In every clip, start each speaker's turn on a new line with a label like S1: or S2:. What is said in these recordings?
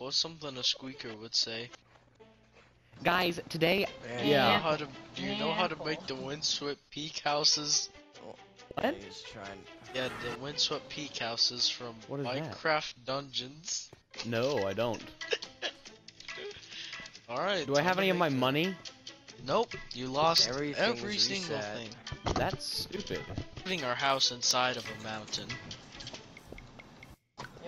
S1: What's something a squeaker would say?
S2: Guys, today,
S3: Man,
S1: Do you know
S2: Yeah.
S1: how to do you know how to make the windswept peak houses?
S2: What?
S3: He's trying.
S1: Yeah, the windswept peak houses from
S2: What is that?
S1: Minecraft Dungeons.
S2: no, I don't.
S1: Alright.
S2: Do I have any of my money?
S1: Nope, you lost
S3: Everything's
S1: every single
S3: reset.
S1: thing.
S2: That's stupid.
S1: Putting our house inside of a mountain.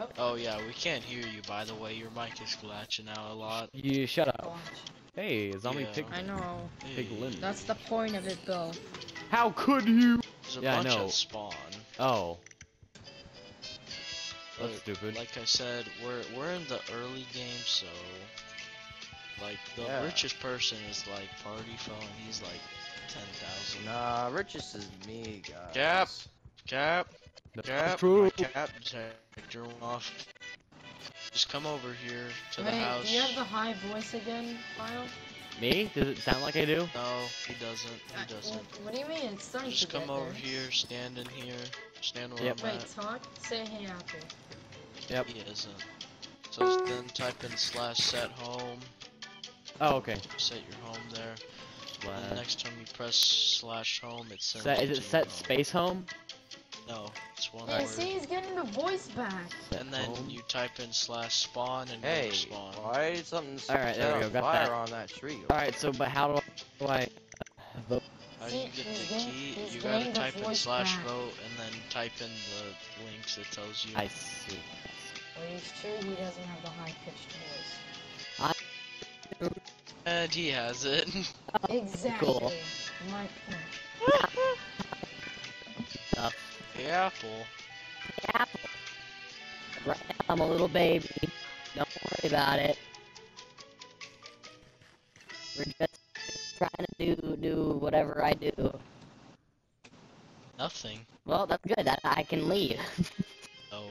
S4: Yep.
S1: Oh yeah, we can't hear you by the way, your mic is glitching out a lot.
S2: You shut up. Hey, zombie
S1: Yeah.
S2: pig.
S4: I know.
S2: Pig
S1: Hey,
S4: That's the point of it, Bill.
S2: How could you?
S1: There's a
S2: Yeah, I
S1: bunch
S2: know.
S1: of spawn.
S2: Oh. That's
S1: But
S2: stupid.
S1: Like I said, we're we're in the early game, so like the
S3: Yeah.
S1: richest person is like party phone. He's like ten thousand.
S3: Nah, richest is me, guys.
S1: Cap. Cap.
S2: That's
S1: Cap.
S2: true.
S1: My cap detector went off. Just come over here to the
S4: Wait,
S1: house.
S4: do you have the high voice again, Kyle?
S2: Me? Does it sound like I do?
S1: No, he doesn't.
S4: Uh,
S1: He doesn't.
S4: What, what do you mean? It's starting
S1: Just
S4: to get
S1: come over
S4: there.
S1: here, stand in here, stand where
S2: Yep.
S1: I'm
S4: Wait,
S1: at.
S4: talk. Say hey, Apple.
S2: Yep.
S1: He isn't. So then type in slash set home.
S2: Oh, okay.
S1: Set your home there. And the next time you press slash home, it sends
S2: Set,
S1: you
S2: is it set
S1: home.
S2: space home?
S1: No, it's one
S4: Yeah,
S1: word.
S4: see, he's getting the voice back.
S1: And then
S2: home?
S1: you type in slash spawn and
S3: Hey,
S1: go to spawn.
S3: why did something
S2: Alright, there
S3: set
S2: we
S3: on
S2: go, got
S3: fire
S2: that.
S3: on that tree?
S2: Alright, so, but how do I, do I vote?
S1: How do you get the key?
S4: he's
S1: You gotta type in slash
S4: back.
S1: vote and then type in the links that tells you.
S2: I see.
S4: Well, it's true he doesn't have the high pitched voice. I.
S1: And he has it.
S4: Exactly.
S2: Cool.
S4: My point.
S2: Stuff.
S1: hey, Apple.
S2: Apple. Right now, I'm a little baby. Don't worry about it. We're just trying to do do whatever I do.
S1: Nothing.
S2: Well, that's good. I, I can leave.
S1: No.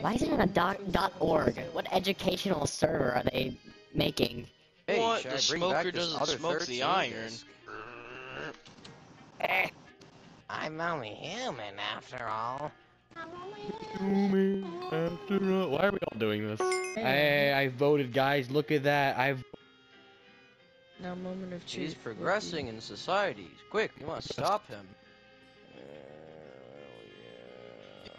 S2: Why is it on a dot, dot org? What educational server are they making?
S3: Hey,
S1: What? The smoker doesn't smoke the
S3: 13
S1: iron.
S3: Disc? I'm only human after all.
S2: Why are we all doing this? I I voted, guys. Look at that. I've
S4: Now, moment of truth.
S3: He's progressing in society. Quick, you must stop him.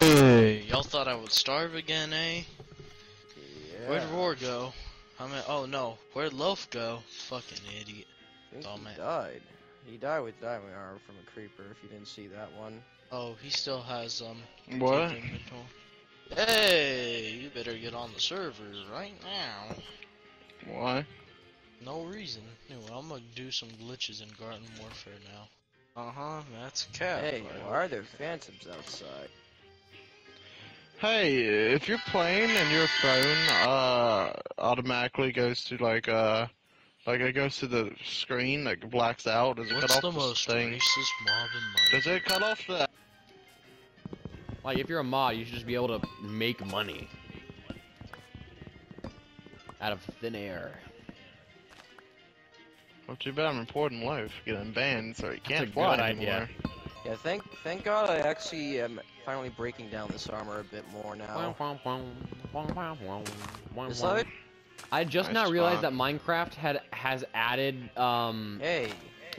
S1: Hey, y'all thought I would starve again, eh?
S3: yeah.
S1: Where'd Roar go? I mean, oh no, where'd Loaf go? Fucking idiot.
S3: I think
S1: Dumb
S3: he
S1: it.
S3: died. He died with diamond armor from a creeper. If you didn't see that one.
S1: Oh, he still has um.
S5: What?
S1: Hey, you better get on the server right now.
S5: Why?
S1: No reason. Anyway, I'm gonna do some glitches in Garden Warfare now. Uh huh. That's Cap.
S3: Hey,
S1: right
S3: why are there phantoms outside?
S5: Hey, if you're playing and your phone uh automatically goes to like uh like it goes to the screen like blacks out, does it
S1: What's
S5: cut
S1: the
S5: off
S1: most
S5: thing?
S1: racist mob in Minecraft?
S5: Does it cut off the
S2: like if you're a mod, you should just be able to make money out of thin air.
S5: Well too bad I'm reporting loaf getting banned so he can't
S2: a
S5: fly
S2: good
S5: anymore.
S2: idea.
S3: Yeah, thank thank God I actually am finally breaking down this armor a bit more now. Is that
S2: I just
S5: Nice
S2: now realized that Minecraft had has added um
S3: Hey,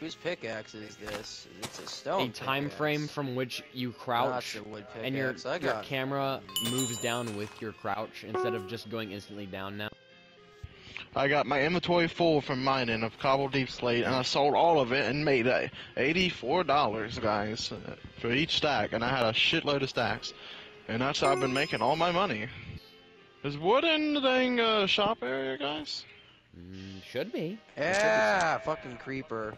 S3: whose pickaxe is this? It's a stone.
S2: a time frame from which you crouch
S3: a wood
S2: and your
S3: I
S2: your
S3: got
S2: camera moves down with your crouch instead of just going instantly down now.
S5: I got my inventory full from mining of cobble deepslate and I sold all of it and made uh, eighty-four dollars, guys, uh, for each stack, and I had a shitload of stacks, and that's how I've been making all my money. Is wood in the dang uh, shop area, guys?
S2: Mm, should be.
S3: Yeah, fucking creeper.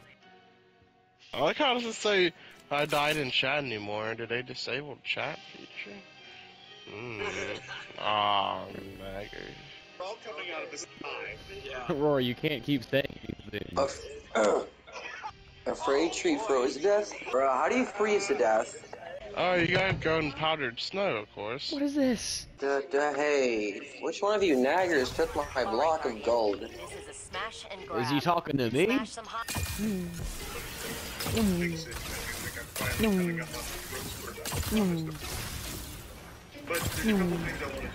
S6: I like how does it say I died in chat anymore? Did they disable chat feature? Mm. Aw, naggers.
S7: all coming out of the sky.
S2: Rory, you can't keep saying these things.
S8: A frayed tree froze to death? Bro, how do you freeze to death?
S6: Oh, you got golden powdered snow, of course.
S2: What is this?
S8: Duh, duh, hey, which one of you naggers took my block of gold?
S9: This is a smash and
S2: Is he talking to me?
S9: Smash some hot.
S7: But there's a couple things I want to talk about.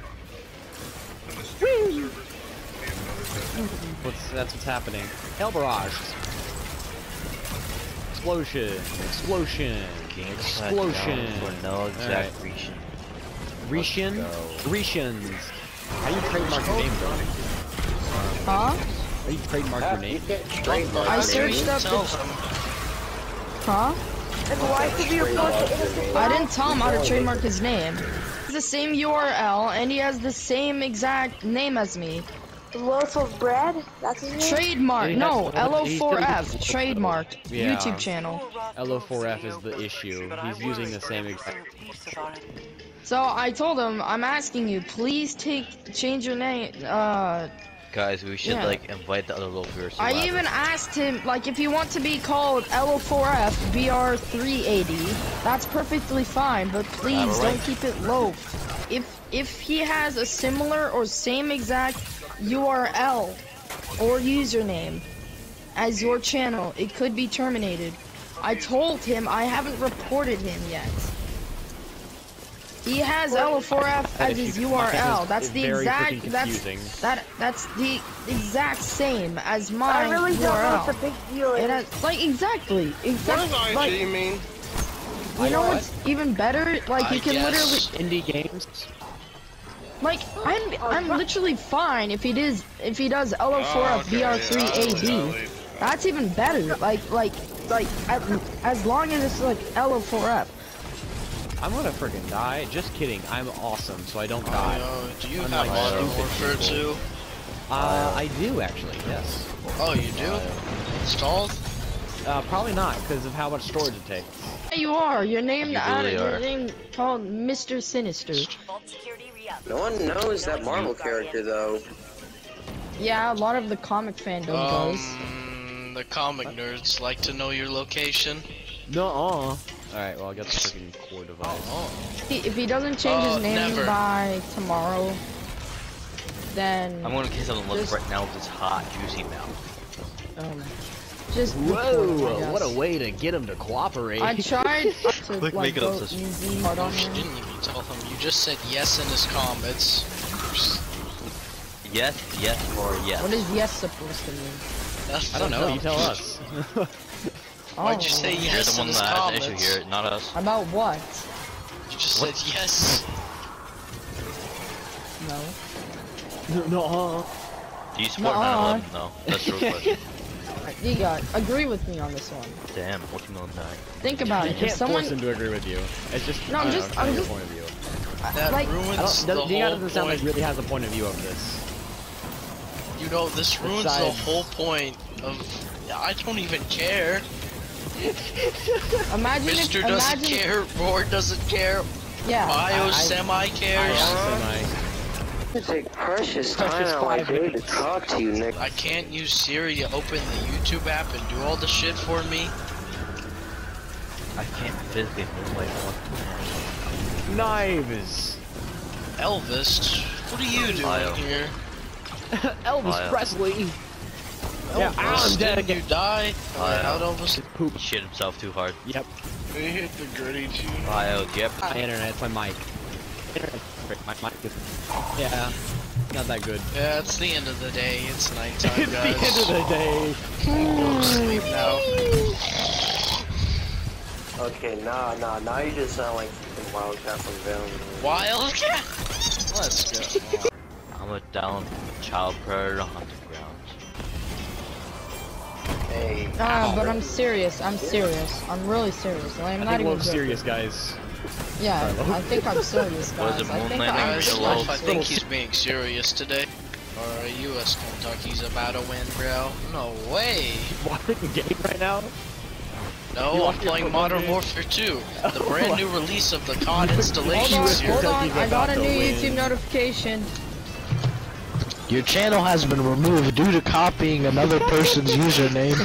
S7: The
S9: What's that's what's happening? Hell barrage. Explosion. Explosion. Explosion.
S10: For no exact
S9: Alright.
S10: reason.
S9: Rishin. Rishins. How you trademark your name, bro?
S4: Huh?
S9: How you trademark your name?
S4: I searched up the... Huh? I didn't tell him how to trademark his name. It's the same URL, and he has the same exact name as me.
S11: Loaf of bread? That's his name?
S4: Trademark. No,
S9: has- he's
S4: LO4F. Trademark.
S9: Yeah.
S4: YouTube channel.
S9: LO4F is the issue. He's using the same exact.
S4: So I told him, I'm asking you, please take change your name. Uh,
S10: Guys, we should
S4: Yeah.
S10: like invite the other loafers.
S4: I even asked him, like, if you want to be called LO4F BR3AD, that's perfectly fine, but please don't keep it low. If if he has a similar or same exact URL or username as your channel, it could be terminated. I told him I haven't reported him yet. He has LO4F as his
S9: my
S4: URL. That's the exact. That's that. That's the exact same as my
S11: I really don't know
S4: URL.
S11: what the big deal
S4: It
S11: is.
S4: has, like exactly,
S6: What
S4: exactly.
S6: does IG
S4: Like,
S6: mean?
S4: you know what's even better? Like
S1: I
S4: you can
S1: guess.
S9: Indie games.
S4: Literally, like I'm, I'm literally fine if he does, if he does
S6: Oh,
S4: LO4F
S6: okay, yeah, I was
S4: BR3AD. That's even better. Like, like, like, as, as long as it's like LO4F.
S9: I'm gonna freaking die. Just kidding. I'm awesome, so I don't
S1: Oh,
S9: die.
S1: no. Do you
S9: Unlike
S1: have Modern
S9: stupid
S1: Warfare 2?
S9: Uh, I do actually. Yes.
S1: Oh, you do? Installed?
S9: Uh, probably not because of how much storage it takes.
S4: Yeah, you are. You're named
S10: You
S4: out.
S10: really
S4: You're
S10: are.
S4: named called Mr. Sinister.
S8: No one knows that Marvel character though.
S4: Yeah, a lot of the comic fandom does.
S1: Um, the comic nerds like to know your location.
S9: No. All right. Well, I got the freaking core device.
S1: Oh,
S4: He- If he doesn't change
S1: Uh,
S4: his name
S1: never.
S4: by tomorrow, then
S10: I'm gonna kiss him on the lips right now with his hot, juicy mouth.
S4: um, just report him,
S9: Whoa! What a way to get him to cooperate.
S4: I tried to like
S10: make it up,
S4: go easy hard on
S1: oh. You
S4: him.
S1: didn't even tell him. You just said yes in his comments.
S10: Yes, yes, or yes.
S4: What is yes supposed to mean?
S1: That's
S9: I don't know. You tell us.
S1: Why'd you
S4: Oh,
S1: say
S10: You're
S1: yes
S10: the
S1: in
S10: one
S1: his
S10: that has an
S1: comments?
S10: issue here, not us.
S4: About what?
S1: You just
S10: What?
S1: said yes.
S4: No.
S9: no. uh,
S10: Do you support
S4: Nuh-uh.
S10: 9/11? No, that's the real question.
S4: You got agree with me on this one.
S10: Damn, multi-million die.
S4: Think about
S9: You
S4: it.
S9: can't
S4: If someone,
S9: force him to agree with you. It's just.
S4: No,
S9: I
S4: I'm
S9: don't
S4: just-
S9: know,
S4: I'm
S9: your
S4: just-
S9: point of view.
S1: That
S4: like,
S9: I
S1: ruins
S9: don't.
S1: the
S9: Does, the
S1: whole
S9: doesn't sound like really has a point of view of this.
S1: You know, this ruins the whole point of. I don't even care.
S4: imagine if,
S1: Mister doesn't
S4: imagine,
S1: care. Roar doesn't care.
S4: yeah.
S1: Bio
S9: I- I-
S1: semi
S9: I
S1: cares.
S9: am
S8: I take precious time
S9: Precious
S8: out of my day to talk to you, Nick.
S1: I can't use Siri to open the YouTube app and do all the shit for me.
S10: I can't physically move my phone.
S9: semi. Knives.
S1: Elvis, what are you doing
S10: Bio.
S1: here?
S9: Elvis
S10: Fire.
S9: Presley. Yeah,
S1: Elvis,
S9: I'm dead
S1: didn't you
S9: again.
S1: die?
S10: Fire.
S1: How'd Elvis?
S9: Poop.
S10: Shit himself too hard.
S9: Yep.
S6: They hit the gritty too.
S10: Bio, yep.
S9: My internet. It's my mic. Internet. My mic is. Yeah. Not that good.
S1: Yeah, it's the end of the day. It's nighttime,
S9: it's the end of the day.
S1: Go sleep now.
S8: Okay, nah, nah, now you just sound like fucking Wildcat from Valiant.
S1: Wildcat. Let's go.
S10: I'm a down child predator hunting grounds.
S8: Hey,
S4: Ah, but I'm serious. I'm serious. I'm really serious. I'm
S9: I
S4: not
S9: think
S4: even
S9: Love's
S4: joking.
S9: serious, guys.
S4: Yeah, I think I'm serious,
S10: Was
S4: guys.
S10: it
S4: I think
S10: Moonlight
S4: I'm
S10: Next
S1: Guys,
S10: to
S1: Wolf, I think he's being serious today. Or U.S. Kentucky's about to win, bro. No way.
S9: Watching the game right now. You
S1: No, I'm playing Modern
S9: game?
S1: Warfare 2, the brand new release of the COD
S4: Hold
S1: installation
S4: on,
S9: US
S1: series.
S4: hold on. I got a new
S9: win.
S4: YouTube notification.
S12: Your channel has been removed due to copying another person's username.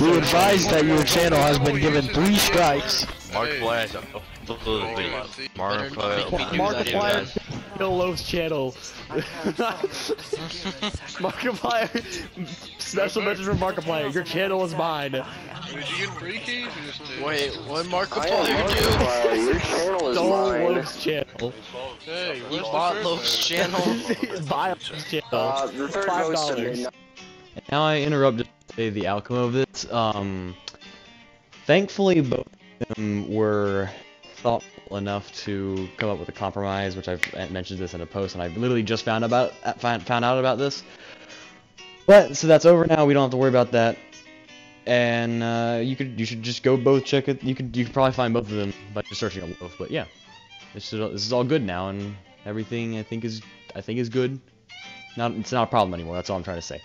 S12: We advise that your channel has been given three strikes.
S10: Mark has a
S1: Better-
S10: Markiplier. we do
S1: not
S10: that,
S1: do
S10: guys.
S9: Bill Loaf's channel. Markiplier, special message from Markiplier. Your channel is mine.
S5: Did you get free keys or just did-
S1: Wait, what Markiplier do?
S8: Markiplier, your channel is
S9: Stole
S8: mine.
S9: Loaf's channel.
S5: Hey,
S1: You bought
S5: first
S1: Loaf's channel?
S9: Buy Loaf's channel.
S8: Uh, the third
S9: Five dollars. Now I interrupt to say the outcome of this. Um, thankfully, both of them were thoughtful enough to come up with a compromise, which I've mentioned this in a post, and I've literally just found about found found out about this. But so that's over now. We don't have to worry about that. And uh, you could you should just go both check it. You could you could probably find both of them by just searching on both. But yeah, this is this is all good now, and everything I think is I think is good. Not it's not a problem anymore. That's all I'm trying to say.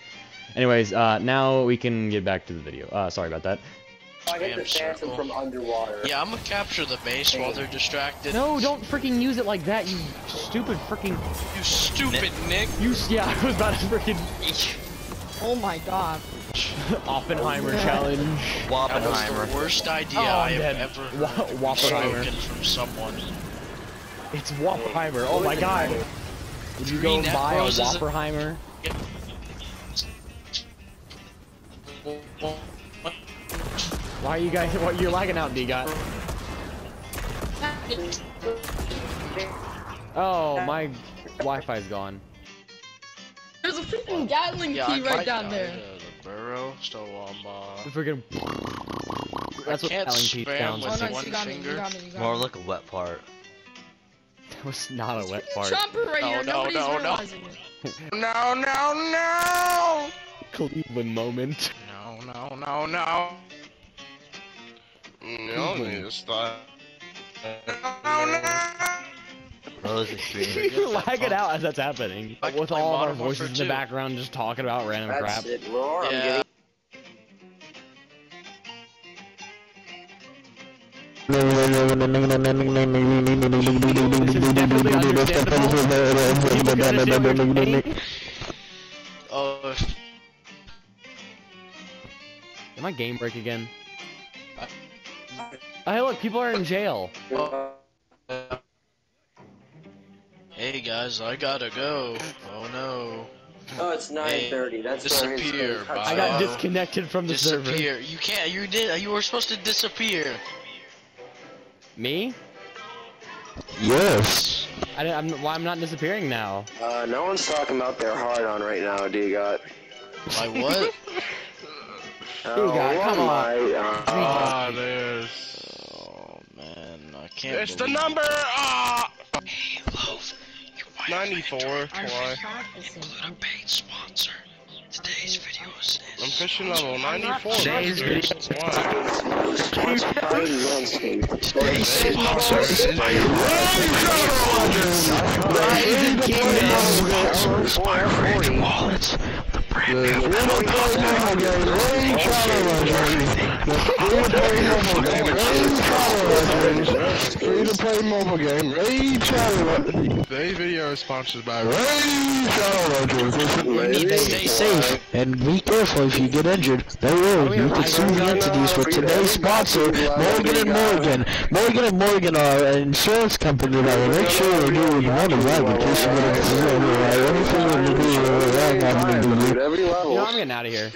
S9: Anyways, uh, now we can get back to the video. Uh, sorry about that.
S8: I get the
S1: Damn
S8: phantom
S1: circle.
S8: from underwater.
S1: Yeah, I'm gonna capture the base while they're distracted.
S9: No, don't freaking use it like that, you stupid freaking.
S1: You stupid Nick.
S9: You yeah, I was about to freaking
S4: Oh my god.
S9: Oppenheimer oh, challenge.
S1: That was the worst idea
S9: Oh,
S1: I have
S9: dead.
S1: ever
S9: Wa-
S1: from someone.
S9: It's Wappenheimer. Oh my god. Would you go and buy a
S1: Afros a-
S9: Wappenheimer? Why are you guys? What you're lagging out, D guy? Oh, my Wi-Fi's gone.
S4: There's a freaking Gatling
S1: Yeah,
S4: key
S1: I
S4: right
S1: tried
S4: down
S1: to-
S4: there.
S1: uh, The burrow, so um, uh,
S9: Freaking. That's what
S1: can't
S9: Gatling Pea
S1: spam
S9: sounds
S1: with
S4: Oh no,
S1: one
S4: you got me,
S1: finger.
S4: got me, got
S10: More like a wet part.
S9: That was not a wet part.
S4: Chomper right
S1: No,
S4: here,
S1: no,
S4: nobody's
S1: no, no.
S4: it.
S1: no, no, no,
S9: Cleveland moment.
S1: no, no, no, no,
S6: No, need to stop.
S1: no, no.
S10: Rose extreme.
S9: You're lagging out as that's happening.
S1: I can
S9: With all of our voices in the background just talking about random
S8: That's
S9: crap.
S8: it, Roar. I'm
S1: Yeah.
S8: getting
S9: This is definitely understandable. People can understand what you're saying.
S1: Oh,
S9: Did my game break again? Hey, look, people are in jail.
S1: hey guys, I gotta go. Oh no.
S8: Oh, it's 9:30. That's where his-
S1: disappear,
S8: his-
S1: bye.
S9: I got
S1: Uh,
S9: disconnected from the server.
S1: Disappear. You can't. You did. You were supposed to disappear.
S9: Me?
S12: Yes.
S9: I, am why I'm not disappearing now?
S8: Uh, no one's talking about their hard on right now, do you got?
S1: My what?
S8: Oh,
S9: got- come on.
S8: my, uh,
S5: Ah, there's.
S1: oh man, I can't.
S6: It's the number! Ah!
S1: Hey, Loaf. You might
S6: 94. Why?
S1: a paid sponsor. Today's video is.
S6: I'm fishing level 94.
S9: Today's
S6: That's why.
S8: sponsored by Manscaped.
S1: sponsor is by
S8: Sponsors by Rage
S1: Wallets. The brand
S12: Free to play mobile game. Raid Shadow
S5: Today's video is sponsored by
S12: Raid Shadow
S1: You need to stay safe.
S12: And be careful if you get injured. They will. Oh, you can sue the entities for today's sponsor, Morgan and Morgan. Morgan and Morgan are an insurance company that will make sure you're doing one of right in case you get a Anything to do with wrong, I'm gonna do.
S9: You know. I'm getting out of here.